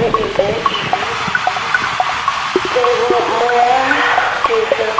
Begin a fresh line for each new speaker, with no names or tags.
Pretty bitch. They want more.